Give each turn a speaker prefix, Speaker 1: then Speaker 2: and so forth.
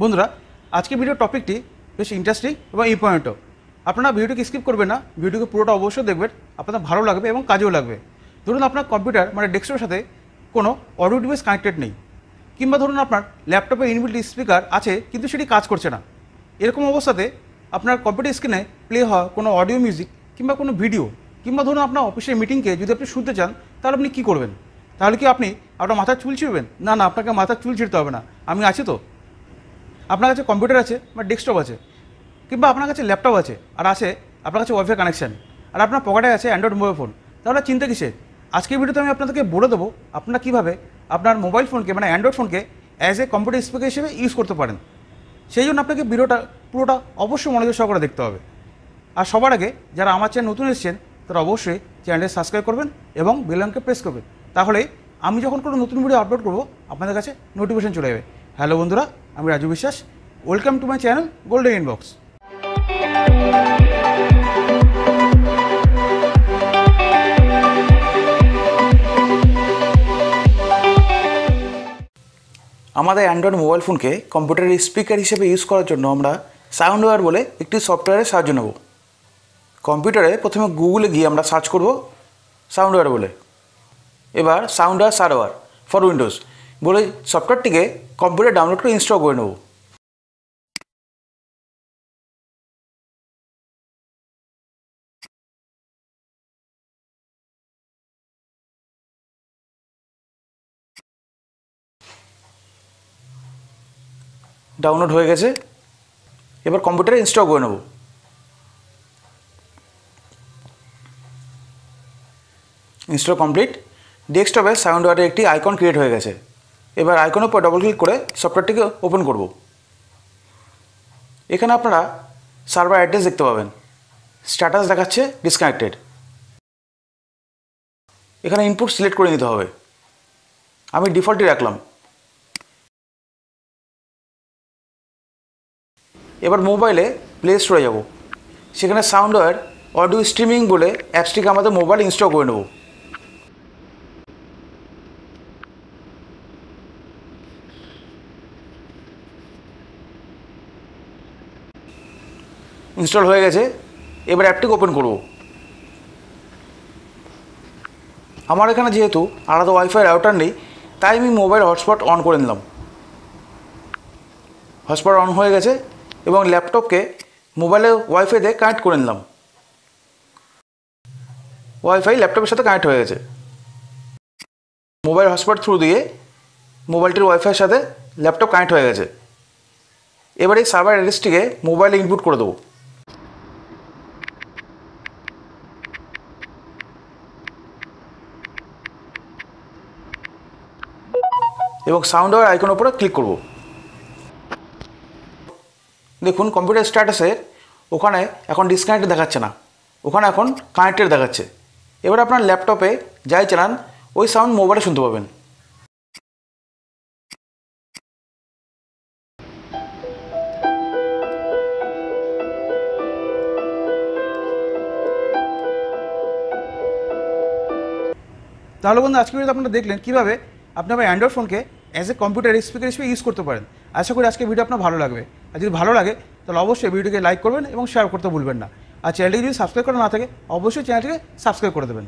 Speaker 1: বন্ধুরা আজকে ভিডিওর টপিকটি বেশ ইন্টারেস্টিং এবং ইম্পর্টেন্টও আপনারা ভিডিওটিকে স্কিপ করবেন না ভিডিওকে পুরোটা অবশ্যই দেখবেন, আপনাদের ভালো লাগবে এবং কাজেও লাগবে। ধরুন আপনার কম্পিউটার মানে ডেস্কটপের সাথে কোনো অডিও ডিভাইস কানেক্টেড নেই, কিংবা ধরুন আপনার ল্যাপটপে ইনবিল্ট স্পিকার আছে, কিন্তু সেটি কাজ করছে না। এরকম অবস্থাতে আপনার কম্পিউটার স্ক্রিনে প্লে হওয়া কোনো অডিও মিউজিক কিংবা কোনো ভিডিও কিংবা ধরুন আপনার অফিসের মিটিংকে যদি আপনি শুনতে চান, তাহলে আপনি কী করবেন? তাহলে কি আপনি আপনার মাথার চুল ছিঁড়বেন? না না, আপনাকে মাথার চুল ছিঁড়তে হবে না। আমি আছি তো। আপনার কাছে কম্পিউটার আছে, বা ডেস্কটপ আছে, কিংবা আপনার কাছে ল্যাপটপ আছে, আর আছে আপনার কাছে ওয়াইফাই কানেকশান আর আপনার পকেটে আছে অ্যান্ড্রয়েড মোবাইল ফোন তাহলে চিন্তা কিসের? আজকের ভিডিওতে আমি আপনাদেরকে বলে দেবো আপনারা কীভাবে আপনার মোবাইল ফোনকে মানে অ্যান্ড্রয়েড ফোনকে অ্যাজ এ কম্পিউটার স্পিকার হিসেবে ইউজ করতে পারেন। সেই জন্য আপনাকে ভিডিওটা, পুরোটা অবশ্যই মনোযোগ সহকারে দেখতে হবে। আর সবার আগে যারা আমার চ্যানেল নতুন এসেছেন, তারা অবশ্যই চ্যানেলটি সাবস্ক্রাইব করবেন এবং বেলানকে প্রেস করবেন। তাহলে আমি যখন কোনো নতুন ভিডিও আপলোড করব, আপনাদের কাছে নোটিফিকেশন চলে যাবে। হ্যালো বন্ধুরা, আমি Raju Biswas. Welcome to my channel golden inbox আমাদের অ্যান্ড্রয়েড মোবাইল ফোনকে কম্পিউটারের স্পিকার হিসেবে ইউজ করার জন্য আমরা সাউন্ডওয়্যার বলে একটি সফটওয়্যারের সাহায্য নেব। কম্পিউটারে প্রথমে গুগলে গিয়ে আমরা সার্চ করব সাউন্ডওয়্যার বলে। এবার সাউন্ডওয়্যার সার্ভার ফর উইন্ডোজ বলে সফটওয়্যারটিকে কম্পিউটার ডাউনলোড করে ইনস্টল করে নেব। ডাউনলোড হয়ে গেছে। এবার কম্পিউটারে ইনস্টল করে নেব। ইনস্টল কমপ্লিট ডেস্কটপে সাউন্ডওয়ারের একটি আইকন ক্রিয়েট হয়ে গেছে। এবার আইকনের উপর ডবল ক্লিক করে সফটওয়্যারটিকে ওপেন করব। এখানে আপনারা সার্ভার অ্যাড্রেস দেখতে পাবেন। স্ট্যাটাস দেখাচ্ছে ডিসকানেক্টেড এখানে ইনপুট সিলেক্ট করে নিতে হবে। আমি ডিফল্টই রাখলাম। এবার মোবাইলে প্লে স্টোরে যাব। সেখানে সাউন্ডওয়্যার অডিও স্ট্রিমিং বলে অ্যাপসটিকে আমাদের মোবাইল ইনস্টল করে নেব। ইনস্টল হয়ে গেছে, এবার অ্যাপটিকে ওপেন করব। আমার এখানে যেহেতু আলাদা ওয়াইফাই রাউটার নেই, তাই আমি মোবাইল হটস্পট অন করে নিলাম। হটস্পট অন হয়ে গেছে এবং ল্যাপটপকে মোবাইলে ওয়াইফাই দিয়ে কানেক্ট করে নিলাম। ওয়াইফাই ল্যাপটপের সাথে কানেক্ট হয়ে গেছে। মোবাইল হটস্পট থ্রু দিয়ে মোবাইলটির ওয়াইফাইয়ের সাথে ল্যাপটপ কানেক্ট হয়ে গেছে। এবার এই সার্ভার অ্যাড্রেসটিকে মোবাইলে ইনপুট করে দেবো। এবং সাউন্ড ওয়ার আইকনের উপরে ক্লিক করব। দেখুন কম্পিউটার স্ট্যাটাসে ওখানে এখন ডিসকানেক্ট দেখাচ্ছে না। ওখানে এখন কানেক্টেড দেখাচ্ছে। এবার আপনার ল্যাপটপে যাই চালান, ওই সাউন্ড মোবাইলে শুনতে পাবেন। তাহলে বন্ধু আজকে আপনারা দেখলেন কীভাবে আপনি আমার অ্যান্ড্রয়েড ফোনকে অ্যাজ এ কম্পিউটার স্পিকার হিসেবে ইউজ করতে পারেন। আশা করি আজকে ভিডিও আপনার ভালো লাগবে। আর যদি ভালো লাগে, তাহলে অবশ্যই ভিডিওকে লাইক করবেন এবং শেয়ার করতে ভুলবেন না। আর চ্যানেলটি যদি সাবস্ক্রাইব করা না থাকে, অবশ্যই চ্যানেলটিকে সাবস্ক্রাইব করে দেবেন।